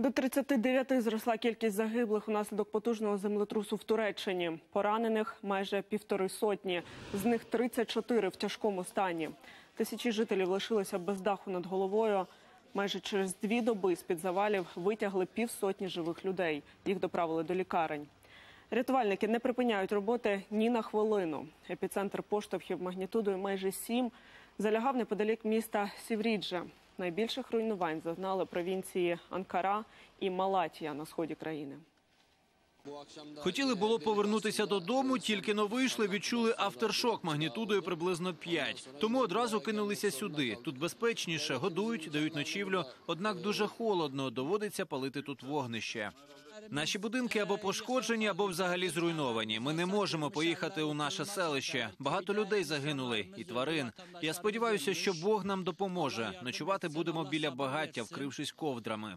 До 39 зросла кількість загиблих унаслідок потужного землетрусу в Туреччині. Поранених майже півтори сотні, з них 34 в тяжкому стані. Тисячі жителів лишилися без даху над головою. Майже через дві доби з-під завалів витягли півсотні живих людей. Їх доправили до лікарень. Рятувальники не припиняють роботи ні на хвилину. Епіцентр поштовхів магнітудою майже 7 залягав неподалік міста Сівріджа. Найбільших руйнувань зазнали провінції Анкара і Малатія на сході країни. Хотіли було повернутися додому, тільки но вийшли, відчули авторшок магнітудою приблизно 5. Тому одразу кинулися сюди. Тут безпечніше, годують, дають ночівлю. Однак дуже холодно, доводиться палити тут вогнище. Наші будинки або пошкоджені, або взагалі зруйновані. Ми не можемо поїхати у наше селище. Багато людей загинули і тварин. Я сподіваюся, що Бог нам допоможе. Ночувати будемо біля багаття, вкрившись ковдрами.